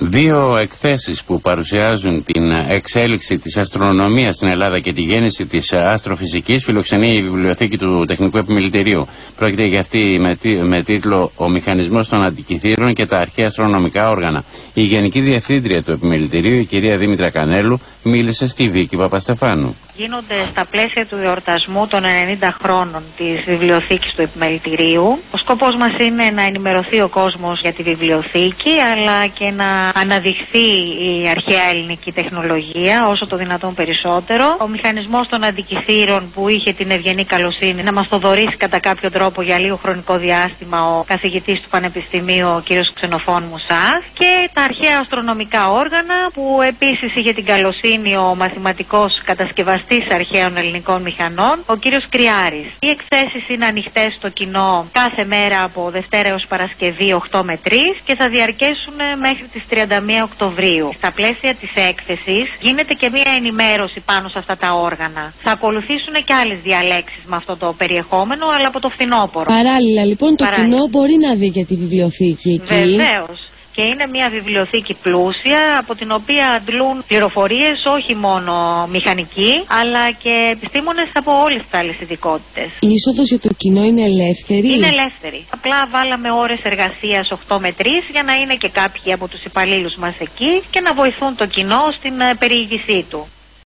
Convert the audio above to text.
Δύο εκθέσεις που παρουσιάζουν την εξέλιξη της αστρονομίας στην Ελλάδα και τη γέννηση της αστροφυσικής φιλοξενεί η βιβλιοθήκη του Τεχνικού Επιμελητηρίου. Πρόκειται για αυτή με, τίτλο «Ο μηχανισμός των αντικειθήρων και τα αρχαία αστρονομικά όργανα». Η Γενική Διευθύντρια του Επιμελητηρίου, η κυρία Δήμητρα Κανέλου, μίλησε στη Βίκη Παπαστεφάνου. Γίνονται στα πλαίσια του εορτασμού των 90 χρόνων της βιβλιοθήκης του Επιμελητηρίου. Ο σκοπός μας είναι να ενημερωθεί ο κόσμος για τη βιβλιοθήκη, αλλά και να αναδειχθεί η αρχαία ελληνική τεχνολογία όσο το δυνατόν περισσότερο. Ο μηχανισμός των αντικειθήρων που είχε την ευγενή καλοσύνη να μας το δωρήσει κατά κάποιο τρόπο για λίγο χρονικό διάστημα ο καθηγητής του Πανεπιστημίου, ο κ. Ξενοφών Μουσάς και τα αρχαία αστρονομικά όργανα που επίσης είχε την καλοσύνη ο μαθηματικός κατασκευαστής της αρχαίων ελληνικών μηχανών, ο κύριος Κριάρης. Οι εκθέσεις είναι ανοιχτές στο κοινό κάθε μέρα από Δευτέρα έως Παρασκευή 8 με 3 και θα διαρκέσουν μέχρι τις 31 Οκτωβρίου. Στα πλαίσια της έκθεσης γίνεται και μία ενημέρωση πάνω σε αυτά τα όργανα. Θα ακολουθήσουν και άλλες διαλέξεις με αυτό το περιεχόμενο, αλλά από το φθινόπωρο. Παράλληλα, λοιπόν, το Παράλληλα. κοινό μπορεί να δει και τη βιβλιοθήκη εκεί. Βεβαίως και είναι μια βιβλιοθήκη πλούσια από την οποία αντλούν πληροφορίες όχι μόνο μηχανικοί αλλά και επιστήμονες από όλες τις άλλες ειδικότητες. Η είσοδος για το κοινό είναι ελεύθερη; Είναι ελεύθερη. Απλά βάλαμε ώρες εργασίας 8 με 3 για να είναι και κάποιοι από τους υπαλλήλους μας εκεί και να βοηθούν το κοινό στην ε, περιήγησή του.